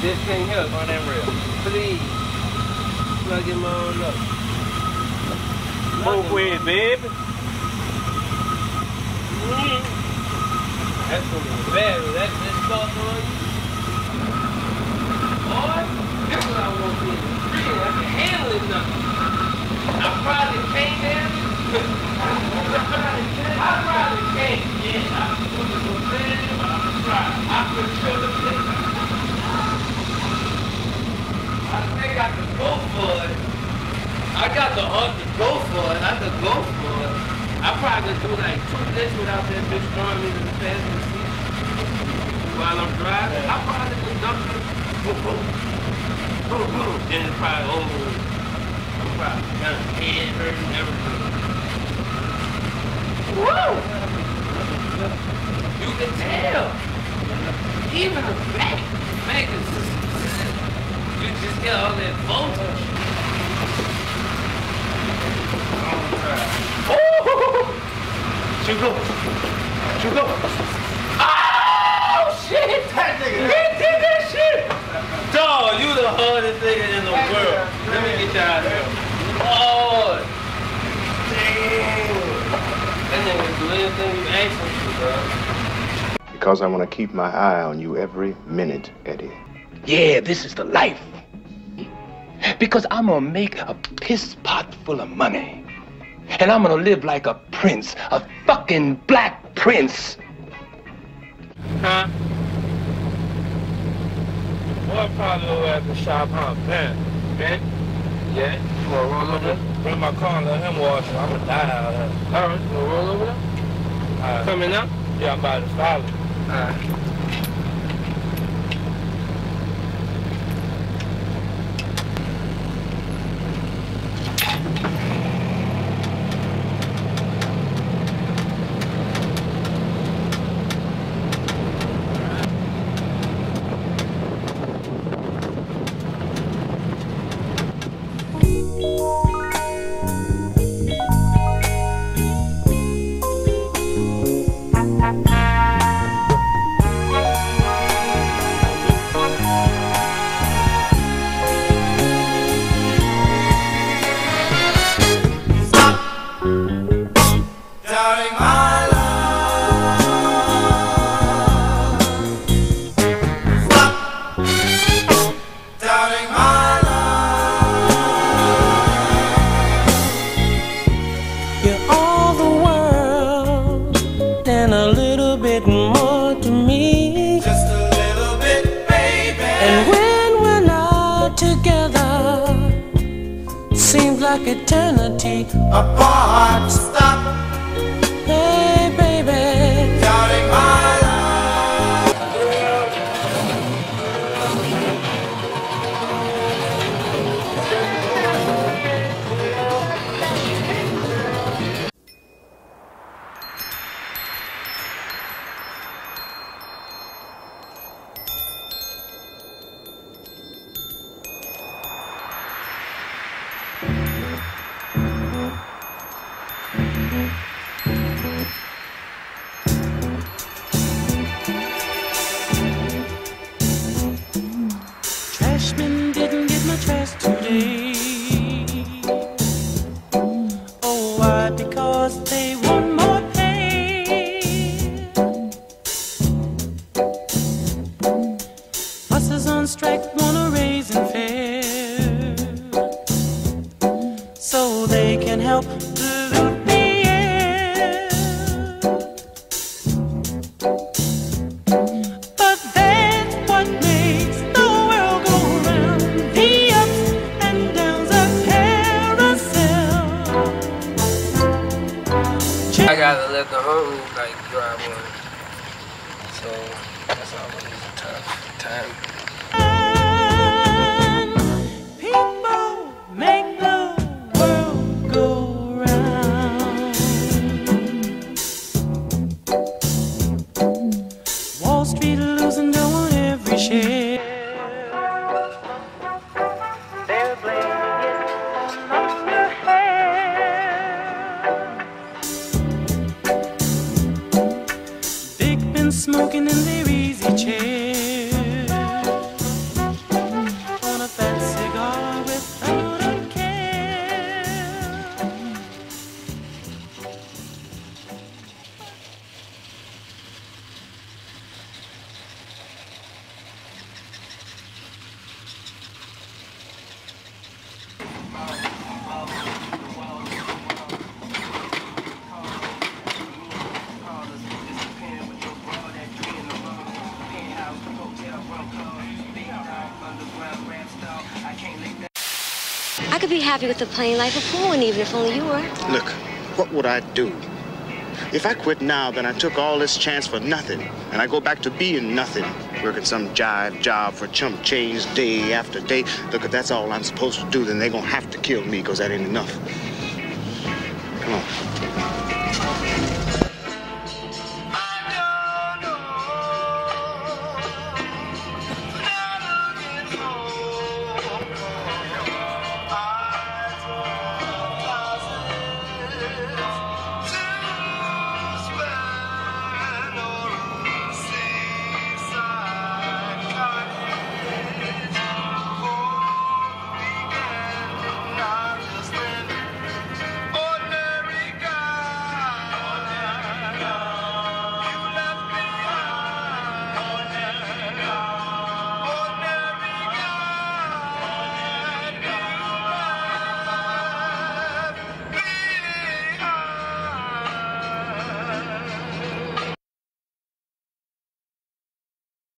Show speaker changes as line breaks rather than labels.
This thing help on that rail. Please. Plug him on up. Move with, baby. Mm-hmm. That's gonna be bad. That's not on you. The to go for it. I could go for it. I probably could do like two days without that bitch throwing me to the passenger seat while I'm driving. I probably could dump it. Boom, boom. Boom, boom. Then it's probably over. I'm probably done. Head hurting, everything. Woo! You can tell. Even the back. Back is just, you just get all that voltage. Chugo! Chugo! Oh shit! That nigga! He did that shit! Dog, you the hardest nigga in the world. Let me get you out of here. Lord! Damn! That nigga do anything you ask him to, bro.
Because I want to keep my eye on you every minute, Eddie.
Yeah, this is the life. Because I'm gonna make a piss pot full of money. And I'm gonna live like a prince, a fucking black prince.
Huh? Boy, probably over at the shop, huh? Ben. Ben? Yeah? You wanna roll over there? Bring my car and let him wash it. I'm gonna die out of here. Alright, you wanna roll over there? Alright. Coming up? Yeah, I'm about to follow. Alright.
Darling, my love. Stop. Darling, my
You're all the world and a little bit more to me.
Just a little bit, baby.
And when we're not together, seems like eternity.
Apart.
So they can help pollute the air. But that's what makes the world go round. The ups and downs of carousel.
I gotta let the homie like drive on. So that's always a tough time.
smoking in the
I could be happy with the plain life of pooling, even if only you were.
Look, what would I do? If I quit now, then I took all this chance for nothing, and I go back to being nothing, working some jive job for chump change day after day. Look, if that's all I'm supposed to do, then they're gonna have to kill me, because that ain't enough. Come on.